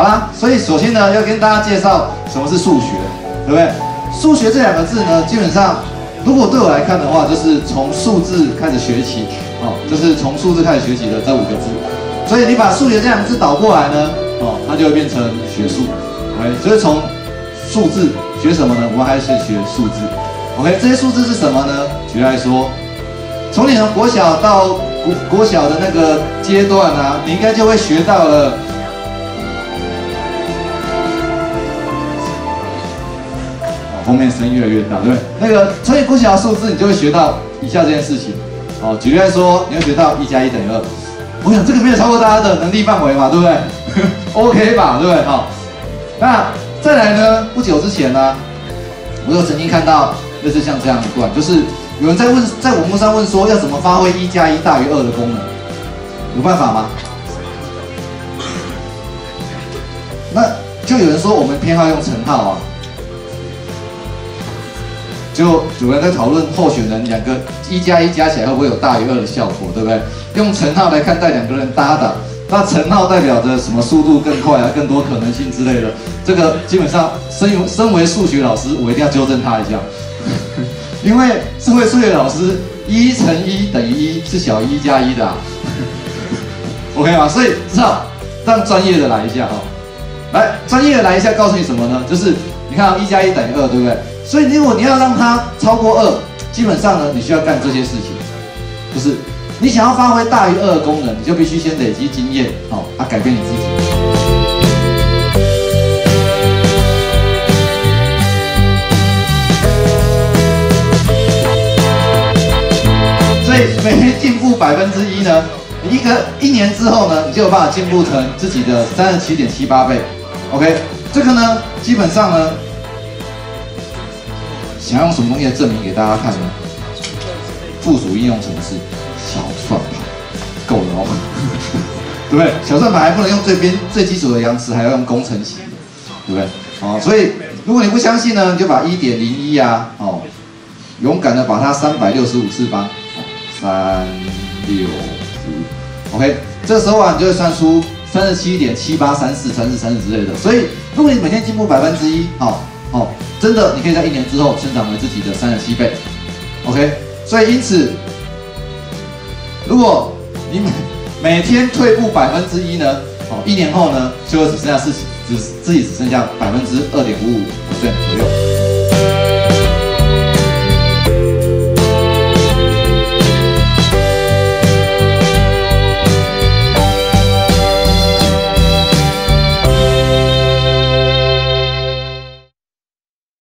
好啦，所以首先呢，要跟大家介绍什么是数学，对不对？数学这两个字呢，基本上如果对我来看的话，就是从数字开始学起，哦，就是从数字开始学起的这五个字。所以你把数学这两个字倒过来呢，哦，它就会变成学数。OK，所以从数字学什么呢？我们还是学数字。OK，这些数字是什么呢？举例来说，从你从国小到国国小的那个阶段啊，你应该就会学到了。封面声越来越大，对不对？那个从你国小的数字，你就会学到以下这件事情。哦，举例来说，你会学到一加一等于二。我想这个没有超过大家的能力范围嘛，对不对？OK 吧，对不对？好，那再来呢？不久之前呢，我有曾经看到类似像这样一段，就是有人在问，在网络上问说，要怎么发挥一加一大于二的功能？有办法吗？那就有人说，我们偏好用乘号啊。就有人在讨论候选人两个一加一加起来会不会有大于二的效果，对不对？用乘号来看待两个人搭档，那乘号代表着什么速度更快啊，更多可能性之类的。这个基本上身为 身为数学老师，我一定要纠正他一下，因为身为数学老师，一乘一等于一是小于一加一的，OK 吗？所以知道让专业的来一下哦，来专业的来一下，告诉你什么呢？就是你看一加一等于二，对不对？所以，如果你要让它超过二，基本上呢，你需要干这些事情，就是你想要发挥大于二的功能，你就必须先累积经验，哦，啊，改变你自己。所以每天进步百分之一呢，你一个一年之后呢，你就有办法进步成自己的三十七点七八倍。OK，这个呢，基本上呢。想用什么东西来证明给大家看呢？附属应用程式小算盘够了哦，对不对？小算盘还不能用最边最基础的阳词，还要用工程型的，对不对？哦，所以如果你不相信呢，你就把一点零一啊，哦，勇敢的把它三百六十五次方，三六五，OK，这时候啊，你就会算出三十七点七八三四三四三四之类的。所以如果你每天进步百分之一，好。哦，真的，你可以在一年之后成长为自己的三十七倍，OK。所以因此，如果你每每天退步百分之一呢，哦，一年后呢，就会只剩下自己只自己只剩下百分之二点五五左右。